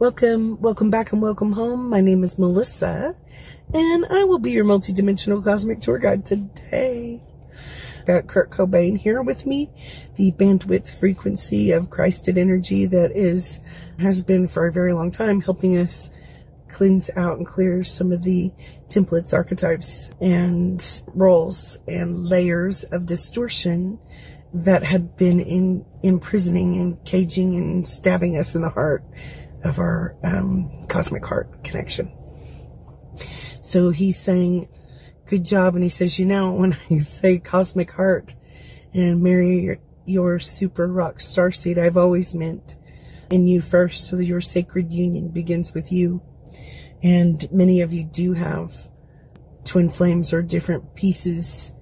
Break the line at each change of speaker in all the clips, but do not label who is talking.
Welcome, welcome back and welcome home. My name is Melissa and I will be your multidimensional cosmic tour guide today. Got Kurt Cobain here with me, the bandwidth frequency of Christed energy that is, has been for a very long time helping us cleanse out and clear some of the templates, archetypes, and roles and layers of distortion that had been in imprisoning and caging and stabbing us in the heart of our um, cosmic heart connection. So he's saying, good job. And he says, you know, when I say cosmic heart and marry your, your super rock star seed, I've always meant in you first. So your sacred union begins with you. And many of you do have twin flames or different pieces.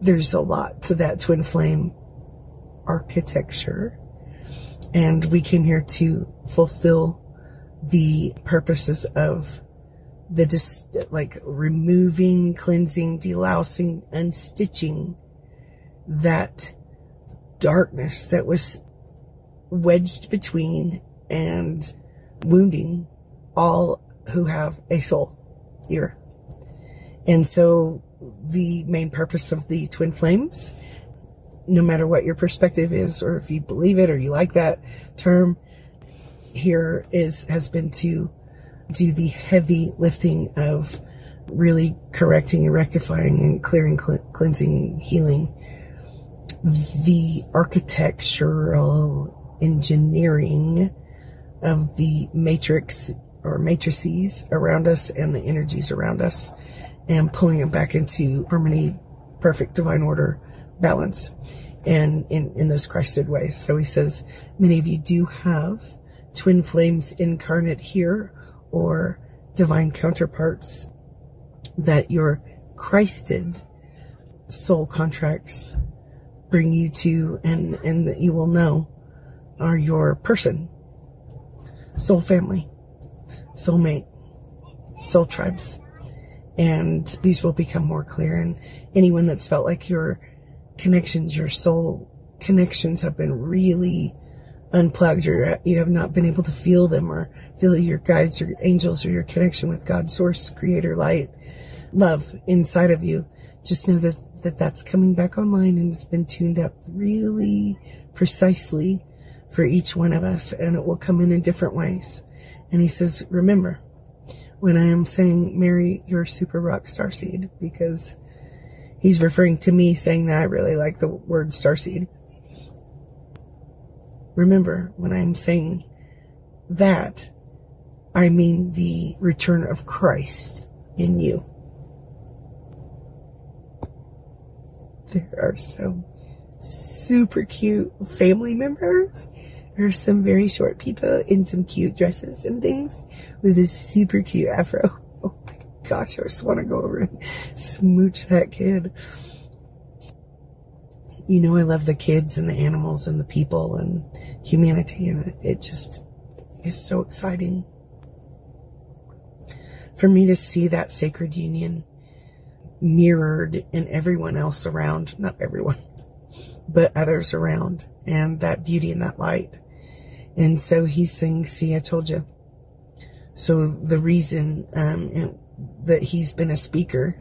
There's a lot to that twin flame architecture. And we came here to fulfill the purposes of the dis- like removing, cleansing, delousing, unstitching that darkness that was wedged between and wounding all who have a soul here. And so the main purpose of the twin flames, no matter what your perspective is, or if you believe it or you like that term, here is, has been to do the heavy lifting of really correcting and rectifying and clearing, cleansing, healing the architectural engineering of the matrix or matrices around us and the energies around us and pulling them back into harmony, perfect divine order, balance, and in, in those Christed ways. So he says, many of you do have twin flames incarnate here or divine counterparts that your Christed soul contracts bring you to and, and that you will know are your person, soul family, soulmate, soul tribes. And these will become more clear. And anyone that's felt like your connections, your soul connections have been really unplugged or you have not been able to feel them or feel your guides or angels or your connection with God, source, creator, light, love inside of you. Just know that, that that's coming back online and it's been tuned up really precisely for each one of us and it will come in in different ways. And he says, remember, when I am saying marry your super rock star seed, because he's referring to me saying that I really like the word star seed. Remember, when I'm saying that, I mean the return of Christ in you. There are some super cute family members. There are some very short people in some cute dresses and things with this super cute afro. Oh my gosh, I just want to go over and smooch that kid you know, I love the kids and the animals and the people and humanity, and it just is so exciting for me to see that sacred union mirrored in everyone else around, not everyone, but others around, and that beauty and that light. And so he's saying, See, I told you. So the reason um, that he's been a speaker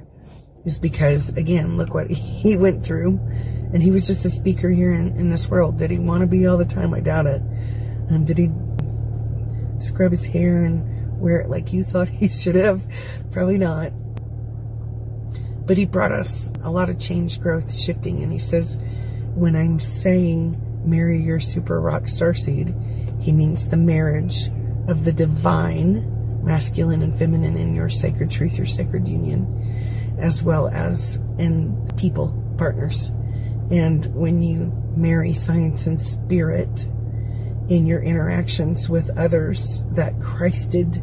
is because, again, look what he went through and he was just a speaker here in, in this world. Did he want to be all the time? I doubt it. Um, did he scrub his hair and wear it like you thought he should have? Probably not. But he brought us a lot of change, growth, shifting. And he says, when I'm saying marry your super rock star seed, he means the marriage of the divine, masculine and feminine in your sacred truth, your sacred union, as well as in people, partners. And when you marry science and spirit in your interactions with others, that Christed,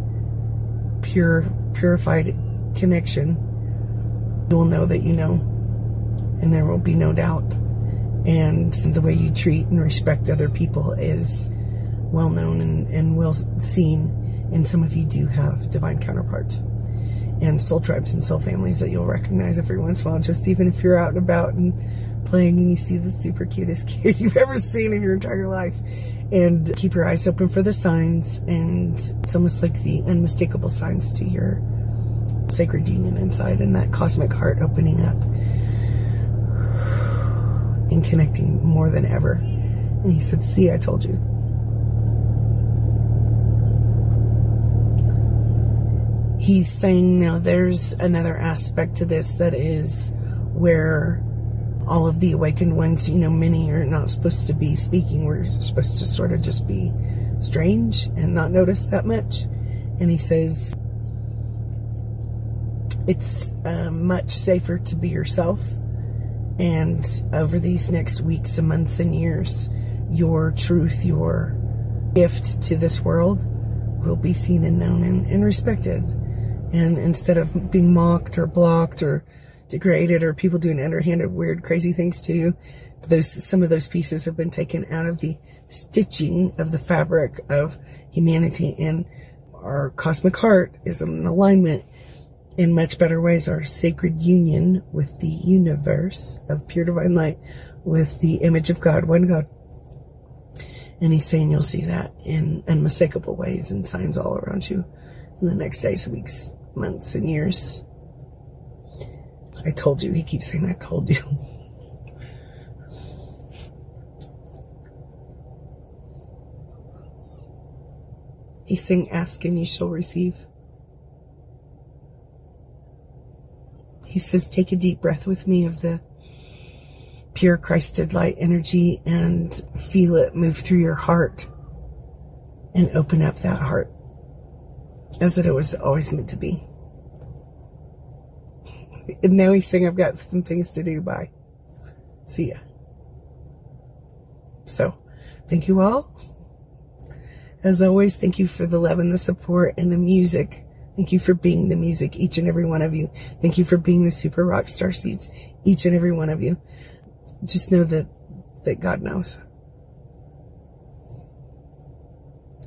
pure, purified connection, you will know that you know, and there will be no doubt. And the way you treat and respect other people is well known and, and well seen. And some of you do have divine counterparts and soul tribes and soul families that you'll recognize every once in a while, just even if you're out and about and playing and you see the super cutest kid you've ever seen in your entire life. and keep your eyes open for the signs. And it's almost like the unmistakable signs to your sacred union inside and that cosmic heart opening up and connecting more than ever. And he said, See, I told you. He's saying now there's another aspect to this that is where all of the awakened ones, you know, many are not supposed to be speaking. We're supposed to sort of just be strange and not notice that much. And he says, it's uh, much safer to be yourself. And over these next weeks and months and years, your truth, your gift to this world will be seen and known and, and respected. And instead of being mocked or blocked or degraded or people doing underhanded, weird, crazy things to you, those, some of those pieces have been taken out of the stitching of the fabric of humanity. And our cosmic heart is in alignment in much better ways. Our sacred union with the universe of pure divine light with the image of God, one God. And he's saying you'll see that in unmistakable ways and signs all around you in the next days, weeks, months, and years. I told you. He keeps saying, I told you. He's saying, ask and you shall receive. He says, take a deep breath with me of the pure Christed light energy and feel it move through your heart and open up that heart as it was always meant to be. And now he's saying, I've got some things to do. Bye. See ya. So, thank you all. As always, thank you for the love and the support and the music. Thank you for being the music, each and every one of you. Thank you for being the super rock star seeds, each and every one of you. Just know that, that God knows.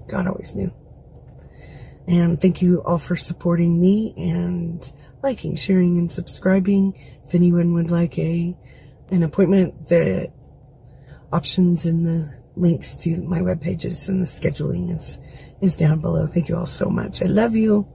God always knew. And thank you all for supporting me and liking, sharing, and subscribing. If anyone would like a an appointment, the options in the links to my web pages and the scheduling is is down below. Thank you all so much. I love you.